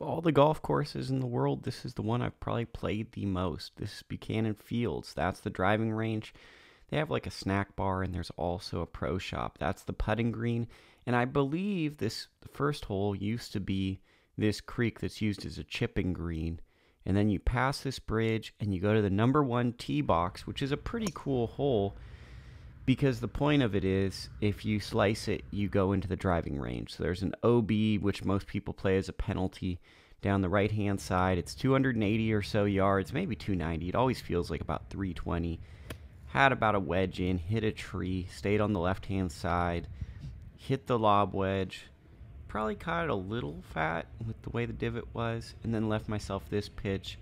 of all the golf courses in the world, this is the one I've probably played the most. This is Buchanan Fields. That's the driving range. They have like a snack bar, and there's also a pro shop. That's the putting green. And I believe this first hole used to be this creek that's used as a chipping green. And then you pass this bridge and you go to the number one tee box, which is a pretty cool hole because the point of it is if you slice it, you go into the driving range. So there's an OB, which most people play as a penalty down the right hand side. It's 280 or so yards, maybe 290. It always feels like about 320. Had about a wedge in, hit a tree, stayed on the left hand side, hit the lob wedge. Probably caught it a little fat with the way the divot was, and then left myself this pitch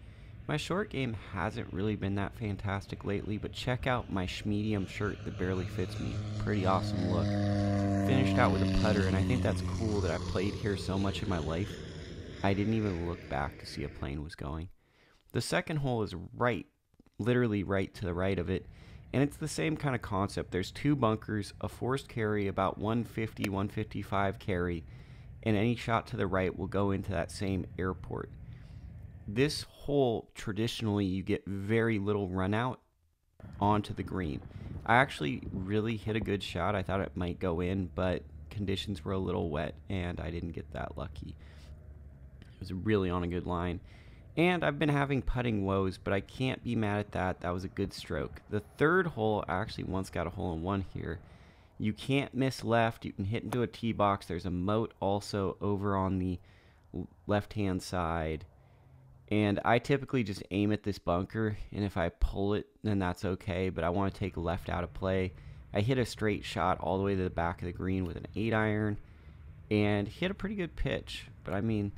my short game hasn't really been that fantastic lately, but check out my medium shirt that barely fits me. Pretty awesome look. Finished out with a putter, and I think that's cool that I played here so much in my life. I didn't even look back to see a plane was going. The second hole is right, literally right to the right of it, and it's the same kind of concept. There's two bunkers, a forced carry, about 150, 155 carry, and any shot to the right will go into that same airport this hole traditionally you get very little run out onto the green. I actually really hit a good shot. I thought it might go in, but conditions were a little wet and I didn't get that lucky. It was really on a good line. And I've been having putting woes, but I can't be mad at that. That was a good stroke. The third hole, I actually once got a hole in one here. You can't miss left. You can hit into a tee box. There's a moat also over on the left hand side and I typically just aim at this bunker, and if I pull it, then that's okay. But I want to take left out of play. I hit a straight shot all the way to the back of the green with an 8 iron and hit a pretty good pitch. But I mean,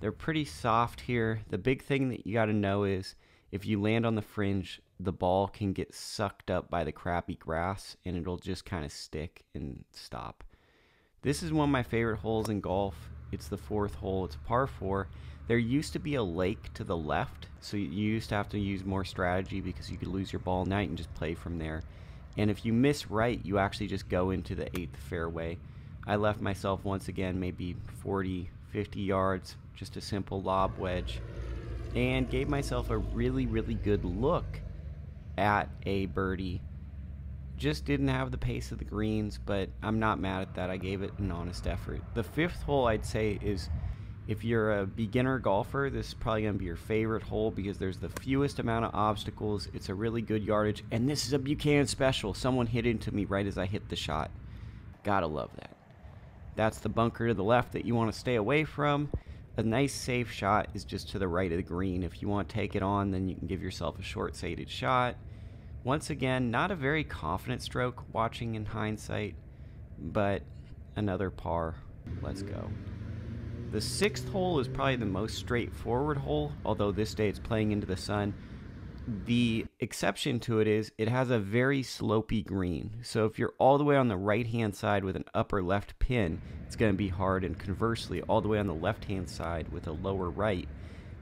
they're pretty soft here. The big thing that you got to know is if you land on the fringe, the ball can get sucked up by the crappy grass and it'll just kind of stick and stop. This is one of my favorite holes in golf. It's the fourth hole, it's a par 4 there used to be a lake to the left, so you used to have to use more strategy because you could lose your ball night and just play from there. And if you miss right, you actually just go into the eighth fairway. I left myself once again maybe 40, 50 yards, just a simple lob wedge, and gave myself a really, really good look at a birdie. Just didn't have the pace of the greens, but I'm not mad at that. I gave it an honest effort. The fifth hole, I'd say, is if you're a beginner golfer, this is probably going to be your favorite hole because there's the fewest amount of obstacles. It's a really good yardage. And this is a Buchanan special. Someone hit into me right as I hit the shot. Gotta love that. That's the bunker to the left that you want to stay away from. A nice safe shot is just to the right of the green. If you want to take it on, then you can give yourself a short sided shot. Once again, not a very confident stroke watching in hindsight, but another par. Let's go. The sixth hole is probably the most straightforward hole, although this day it's playing into the sun. The exception to it is it has a very slopy green. So if you're all the way on the right hand side with an upper left pin, it's going to be hard. And conversely, all the way on the left hand side with a lower right,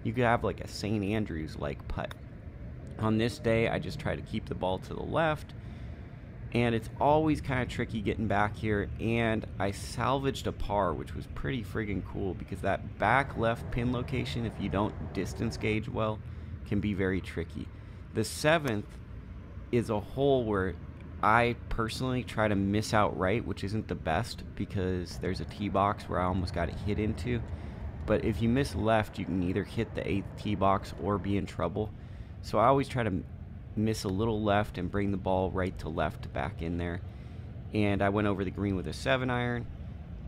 you could have like a St. Andrews like putt. On this day, I just try to keep the ball to the left and it's always kind of tricky getting back here and I salvaged a par which was pretty friggin' cool because that back left pin location if you don't distance gauge well can be very tricky. The seventh is a hole where I personally try to miss out right which isn't the best because there's a tee box where I almost got it hit into. But if you miss left you can either hit the eighth tee box or be in trouble. So I always try to miss a little left and bring the ball right to left back in there. And I went over the green with a 7 iron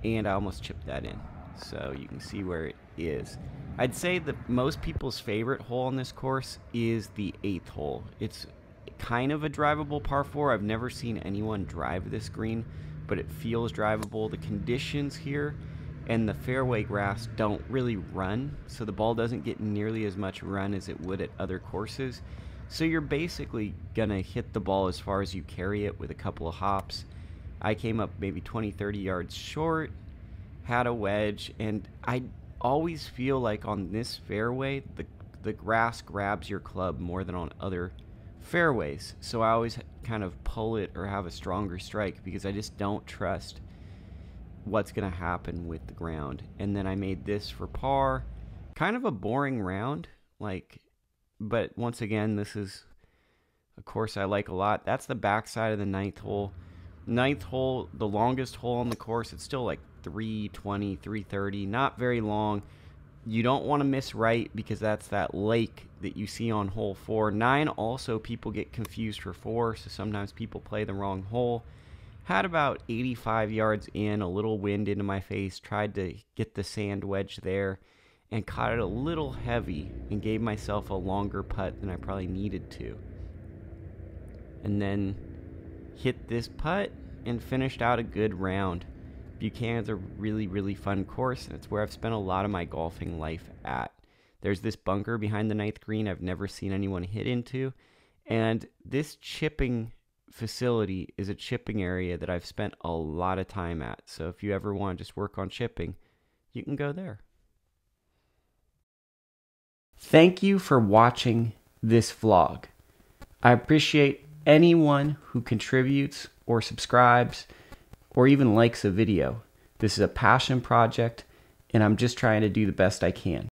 and I almost chipped that in. So you can see where it is. I'd say that most people's favorite hole on this course is the 8th hole. It's kind of a drivable par 4. I've never seen anyone drive this green, but it feels drivable. The conditions here and the fairway grass don't really run, so the ball doesn't get nearly as much run as it would at other courses. So you're basically going to hit the ball as far as you carry it with a couple of hops. I came up maybe 20, 30 yards short, had a wedge, and I always feel like on this fairway, the, the grass grabs your club more than on other fairways. So I always kind of pull it or have a stronger strike because I just don't trust what's going to happen with the ground. And then I made this for par kind of a boring round. Like, but once again, this is a course I like a lot. That's the backside of the ninth hole. Ninth hole, the longest hole on the course. It's still like 320, 330, not very long. You don't want to miss right because that's that lake that you see on hole four. Nine also people get confused for four, so sometimes people play the wrong hole. Had about 85 yards in, a little wind into my face, tried to get the sand wedge there and caught it a little heavy and gave myself a longer putt than I probably needed to. And then hit this putt and finished out a good round. Buchanan's a really, really fun course, and it's where I've spent a lot of my golfing life at. There's this bunker behind the ninth green I've never seen anyone hit into, and this chipping facility is a chipping area that I've spent a lot of time at. So if you ever want to just work on chipping, you can go there. Thank you for watching this vlog. I appreciate anyone who contributes or subscribes or even likes a video. This is a passion project, and I'm just trying to do the best I can.